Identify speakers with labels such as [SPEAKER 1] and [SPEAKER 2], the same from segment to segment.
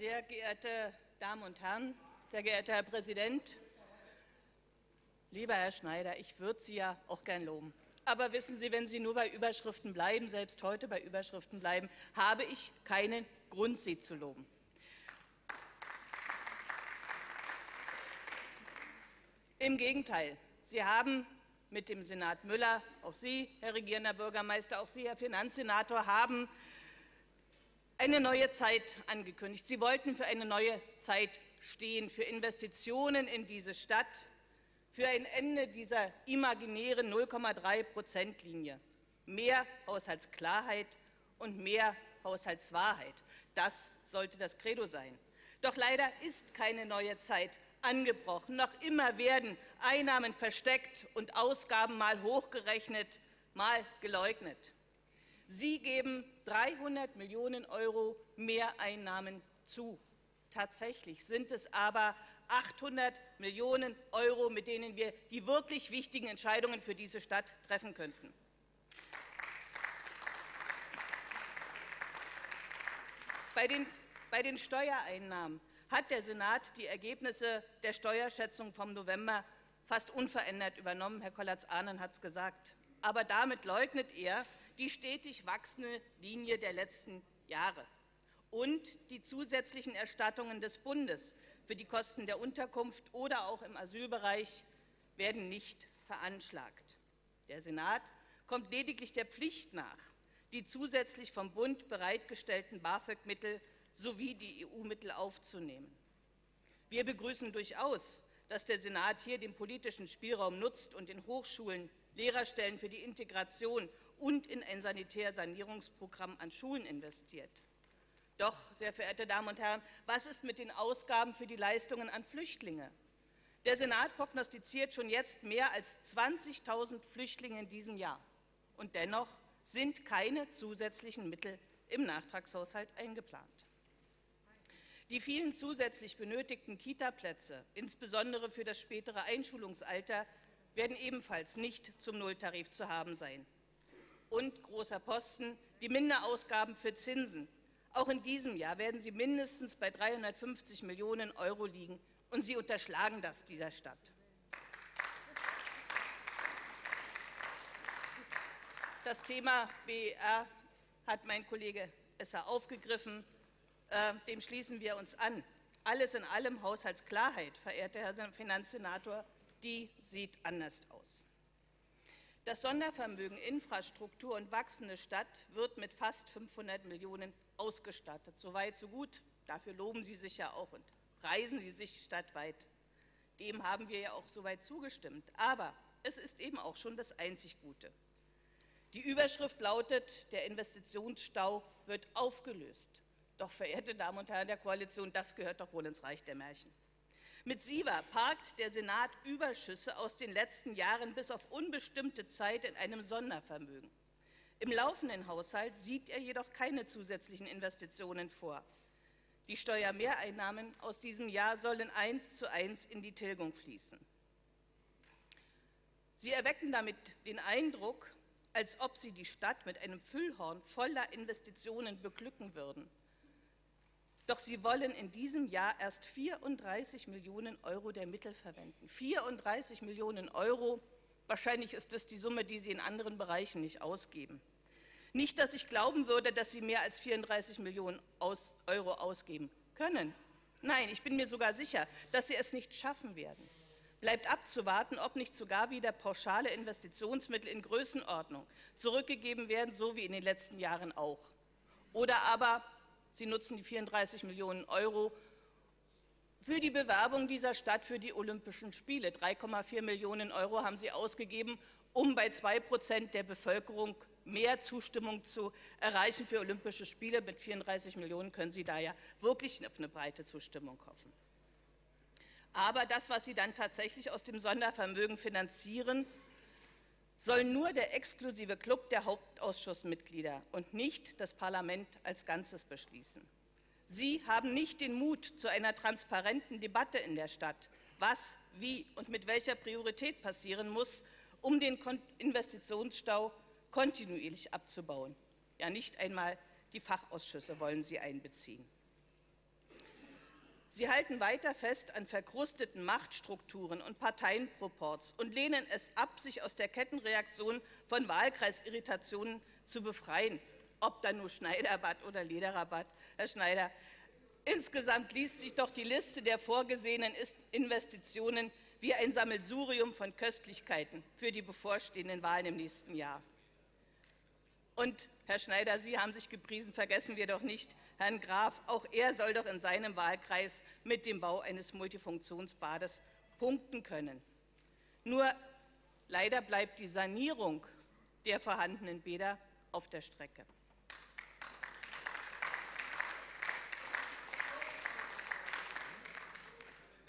[SPEAKER 1] Sehr geehrte Damen und Herren, sehr geehrter Herr Präsident, lieber Herr Schneider, ich würde Sie ja auch gern loben. Aber wissen Sie, wenn Sie nur bei Überschriften bleiben, selbst heute bei Überschriften bleiben, habe ich keinen Grund, Sie zu loben. Im Gegenteil, Sie haben mit dem Senat Müller, auch Sie, Herr Regierender Bürgermeister, auch Sie, Herr Finanzsenator, haben eine neue Zeit angekündigt. Sie wollten für eine neue Zeit stehen, für Investitionen in diese Stadt, für ein Ende dieser imaginären 0,3-Prozent-Linie. Mehr Haushaltsklarheit und mehr Haushaltswahrheit. Das sollte das Credo sein. Doch leider ist keine neue Zeit angebrochen. Noch immer werden Einnahmen versteckt und Ausgaben mal hochgerechnet, mal geleugnet. Sie geben 300 Millionen Euro Mehreinnahmen zu. Tatsächlich sind es aber 800 Millionen Euro, mit denen wir die wirklich wichtigen Entscheidungen für diese Stadt treffen könnten. Bei den, bei den Steuereinnahmen hat der Senat die Ergebnisse der Steuerschätzung vom November fast unverändert übernommen. Herr Kollatz-Ahnen hat es gesagt. Aber damit leugnet er, die stetig wachsende Linie der letzten Jahre und die zusätzlichen Erstattungen des Bundes für die Kosten der Unterkunft oder auch im Asylbereich werden nicht veranschlagt. Der Senat kommt lediglich der Pflicht nach, die zusätzlich vom Bund bereitgestellten BAföG-Mittel sowie die EU-Mittel aufzunehmen. Wir begrüßen durchaus, dass der Senat hier den politischen Spielraum nutzt und in Hochschulen Lehrerstellen für die Integration und in ein Sanitärsanierungsprogramm an Schulen investiert. Doch, sehr verehrte Damen und Herren, was ist mit den Ausgaben für die Leistungen an Flüchtlinge? Der Senat prognostiziert schon jetzt mehr als 20.000 Flüchtlinge in diesem Jahr. Und dennoch sind keine zusätzlichen Mittel im Nachtragshaushalt eingeplant. Die vielen zusätzlich benötigten Kitaplätze, insbesondere für das spätere Einschulungsalter, werden ebenfalls nicht zum Nulltarif zu haben sein. Und großer Posten, die Minderausgaben für Zinsen. Auch in diesem Jahr werden sie mindestens bei 350 Millionen Euro liegen, und sie unterschlagen das dieser Stadt. Das Thema BER hat mein Kollege Esser aufgegriffen. Äh, dem schließen wir uns an. Alles in allem Haushaltsklarheit, verehrter Herr Finanzsenator, die sieht anders aus. Das Sondervermögen Infrastruktur und wachsende Stadt wird mit fast 500 Millionen ausgestattet. So weit, so gut. Dafür loben Sie sich ja auch und preisen Sie sich stadtweit. Dem haben wir ja auch soweit zugestimmt. Aber es ist eben auch schon das einzig Gute. Die Überschrift lautet, der Investitionsstau wird aufgelöst. Doch, verehrte Damen und Herren der Koalition, das gehört doch wohl ins Reich der Märchen. Mit SIVA parkt der Senat Überschüsse aus den letzten Jahren bis auf unbestimmte Zeit in einem Sondervermögen. Im laufenden Haushalt sieht er jedoch keine zusätzlichen Investitionen vor. Die Steuermehreinnahmen aus diesem Jahr sollen eins zu eins in die Tilgung fließen. Sie erwecken damit den Eindruck, als ob Sie die Stadt mit einem Füllhorn voller Investitionen beglücken würden. Doch sie wollen in diesem Jahr erst 34 Millionen Euro der Mittel verwenden. 34 Millionen Euro, wahrscheinlich ist das die Summe, die sie in anderen Bereichen nicht ausgeben. Nicht, dass ich glauben würde, dass sie mehr als 34 Millionen Euro ausgeben können. Nein, ich bin mir sogar sicher, dass sie es nicht schaffen werden. Bleibt abzuwarten, ob nicht sogar wieder pauschale Investitionsmittel in Größenordnung zurückgegeben werden, so wie in den letzten Jahren auch. Oder aber Sie nutzen die 34 Millionen Euro für die Bewerbung dieser Stadt für die Olympischen Spiele. 3,4 Millionen Euro haben Sie ausgegeben, um bei zwei Prozent der Bevölkerung mehr Zustimmung zu erreichen für Olympische Spiele. Mit 34 Millionen können Sie da ja wirklich auf eine breite Zustimmung hoffen. Aber das, was Sie dann tatsächlich aus dem Sondervermögen finanzieren, soll nur der exklusive Club der Hauptausschussmitglieder und nicht das Parlament als Ganzes beschließen. Sie haben nicht den Mut zu einer transparenten Debatte in der Stadt, was, wie und mit welcher Priorität passieren muss, um den Investitionsstau kontinuierlich abzubauen. Ja, nicht einmal die Fachausschüsse wollen Sie einbeziehen. Sie halten weiter fest an verkrusteten Machtstrukturen und Parteienproports und lehnen es ab, sich aus der Kettenreaktion von Wahlkreisirritationen zu befreien. Ob dann nur Schneiderrabatt oder Lederrabatt, Herr Schneider. Insgesamt liest sich doch die Liste der vorgesehenen Investitionen wie ein Sammelsurium von Köstlichkeiten für die bevorstehenden Wahlen im nächsten Jahr. Und Herr Schneider, Sie haben sich gepriesen, vergessen wir doch nicht Herrn Graf. Auch er soll doch in seinem Wahlkreis mit dem Bau eines Multifunktionsbades punkten können. Nur leider bleibt die Sanierung der vorhandenen Bäder auf der Strecke.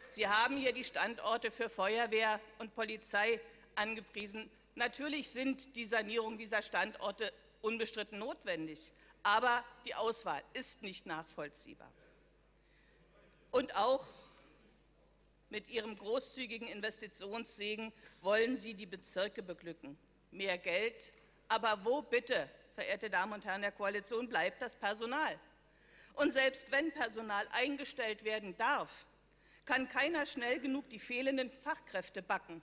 [SPEAKER 1] Sie haben hier die Standorte für Feuerwehr und Polizei angepriesen. Natürlich sind die Sanierung dieser Standorte unbestritten notwendig, aber die Auswahl ist nicht nachvollziehbar. Und auch mit Ihrem großzügigen Investitionssegen wollen Sie die Bezirke beglücken. Mehr Geld, aber wo bitte, verehrte Damen und Herren der Koalition, bleibt das Personal? Und selbst wenn Personal eingestellt werden darf, kann keiner schnell genug die fehlenden Fachkräfte backen.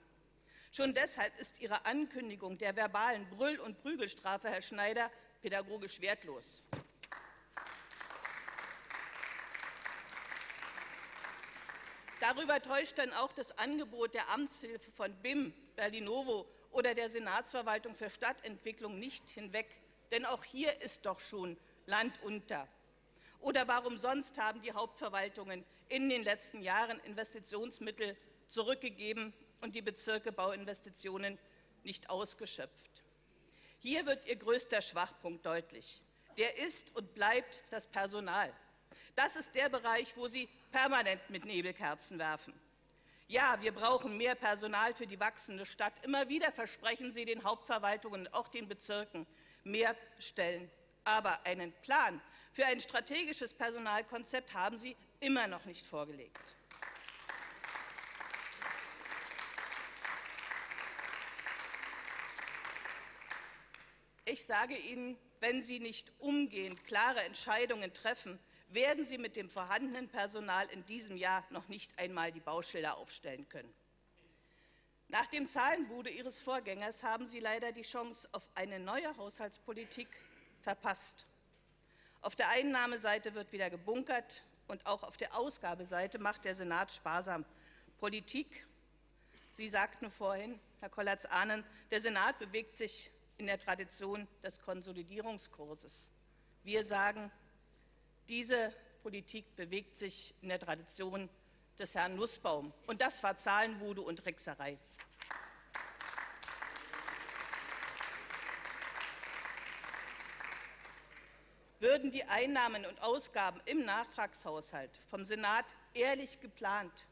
[SPEAKER 1] Schon deshalb ist Ihre Ankündigung der verbalen Brüll- und Prügelstrafe, Herr Schneider, pädagogisch wertlos. Darüber täuscht dann auch das Angebot der Amtshilfe von BIM, Berlinovo oder der Senatsverwaltung für Stadtentwicklung nicht hinweg, denn auch hier ist doch schon Land unter. Oder warum sonst haben die Hauptverwaltungen in den letzten Jahren Investitionsmittel zurückgegeben und die Bezirke Bauinvestitionen nicht ausgeschöpft? Hier wird Ihr größter Schwachpunkt deutlich. Der ist und bleibt das Personal. Das ist der Bereich, wo Sie permanent mit Nebelkerzen werfen. Ja, wir brauchen mehr Personal für die wachsende Stadt. Immer wieder versprechen Sie den Hauptverwaltungen und auch den Bezirken mehr Stellen. Aber einen Plan für ein strategisches Personalkonzept haben Sie immer noch nicht vorgelegt. Ich sage Ihnen, wenn Sie nicht umgehend klare Entscheidungen treffen, werden Sie mit dem vorhandenen Personal in diesem Jahr noch nicht einmal die Bauschilder aufstellen können. Nach dem Zahlenbude Ihres Vorgängers haben Sie leider die Chance auf eine neue Haushaltspolitik verpasst. Auf der Einnahmeseite wird wieder gebunkert und auch auf der Ausgabeseite macht der Senat sparsam Politik. Sie sagten vorhin, Herr Kollatz-Ahnen, der Senat bewegt sich in der Tradition des Konsolidierungskurses. Wir sagen, diese Politik bewegt sich in der Tradition des Herrn Nussbaum. Und das war Zahlenwude und Trickserei. Würden die Einnahmen und Ausgaben im Nachtragshaushalt vom Senat ehrlich geplant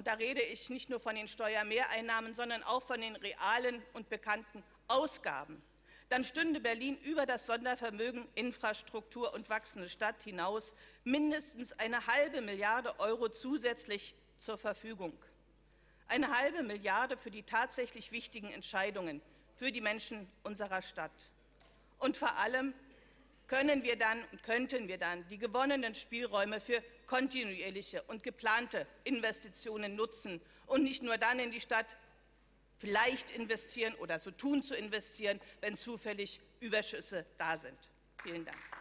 [SPEAKER 1] und da rede ich nicht nur von den Steuermehreinnahmen, sondern auch von den realen und bekannten Ausgaben. Dann stünde Berlin über das Sondervermögen Infrastruktur und wachsende Stadt hinaus mindestens eine halbe Milliarde Euro zusätzlich zur Verfügung. Eine halbe Milliarde für die tatsächlich wichtigen Entscheidungen für die Menschen unserer Stadt. Und vor allem können wir dann und könnten wir dann die gewonnenen Spielräume für kontinuierliche und geplante Investitionen nutzen und nicht nur dann in die Stadt vielleicht investieren oder so tun zu investieren, wenn zufällig Überschüsse da sind. Vielen Dank.